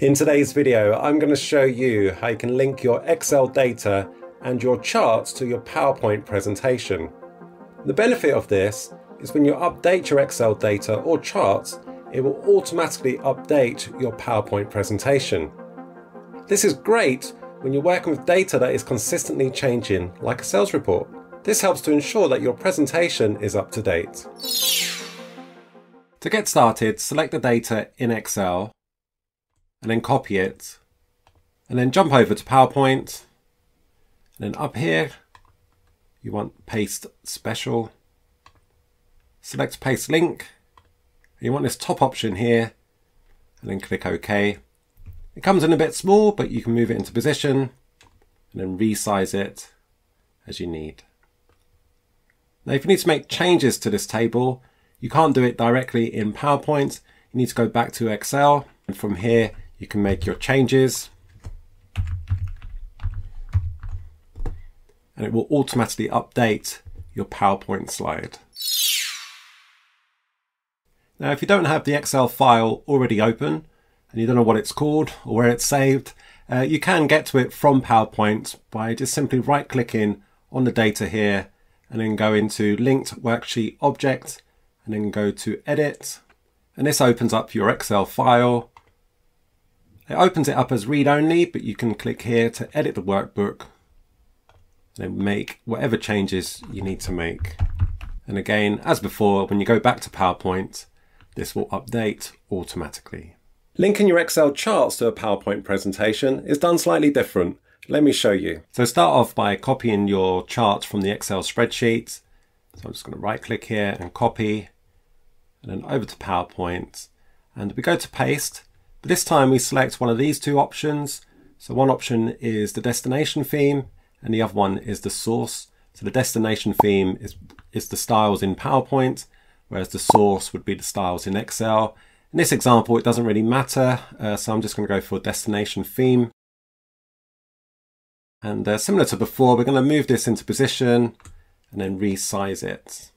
In today's video, I'm going to show you how you can link your Excel data and your charts to your PowerPoint presentation. The benefit of this is when you update your Excel data or charts, it will automatically update your PowerPoint presentation. This is great when you're working with data that is consistently changing, like a sales report. This helps to ensure that your presentation is up to date. To get started, select the data in Excel and then copy it and then jump over to PowerPoint and then up here you want paste special. Select paste link. You want this top option here and then click OK. It comes in a bit small but you can move it into position and then resize it as you need. Now if you need to make changes to this table you can't do it directly in PowerPoint. You need to go back to Excel and from here you can make your changes. And it will automatically update your PowerPoint slide. Now if you don't have the Excel file already open and you don't know what it's called or where it's saved, uh, you can get to it from PowerPoint by just simply right clicking on the data here and then go into linked worksheet object and then go to edit. And this opens up your Excel file it opens it up as read-only, but you can click here to edit the workbook and make whatever changes you need to make. And again, as before, when you go back to PowerPoint, this will update automatically. Linking your Excel charts to a PowerPoint presentation is done slightly different. Let me show you. So start off by copying your charts from the Excel spreadsheet. So I'm just going to right click here and copy and then over to PowerPoint and we go to paste but this time we select one of these two options. So one option is the destination theme and the other one is the source. So the destination theme is, is the styles in PowerPoint, whereas the source would be the styles in Excel. In this example, it doesn't really matter. Uh, so I'm just going to go for destination theme. And uh, similar to before, we're going to move this into position and then resize it.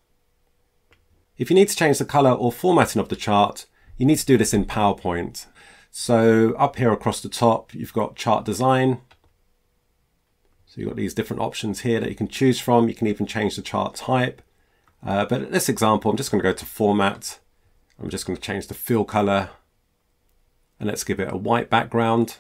If you need to change the color or formatting of the chart, you need to do this in PowerPoint. So up here across the top, you've got chart design. So you've got these different options here that you can choose from. You can even change the chart type. Uh, but in this example, I'm just going to go to format. I'm just going to change the fill color and let's give it a white background.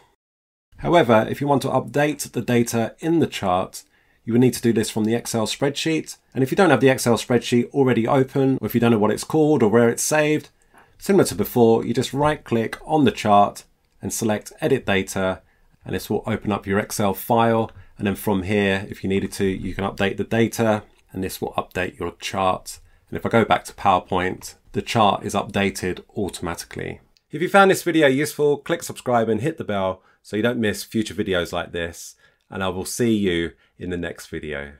However, if you want to update the data in the chart, you will need to do this from the Excel spreadsheet. And if you don't have the Excel spreadsheet already open, or if you don't know what it's called or where it's saved, Similar to before, you just right click on the chart and select edit data and this will open up your Excel file and then from here if you needed to you can update the data and this will update your chart and if I go back to PowerPoint the chart is updated automatically. If you found this video useful click subscribe and hit the bell so you don't miss future videos like this and I will see you in the next video.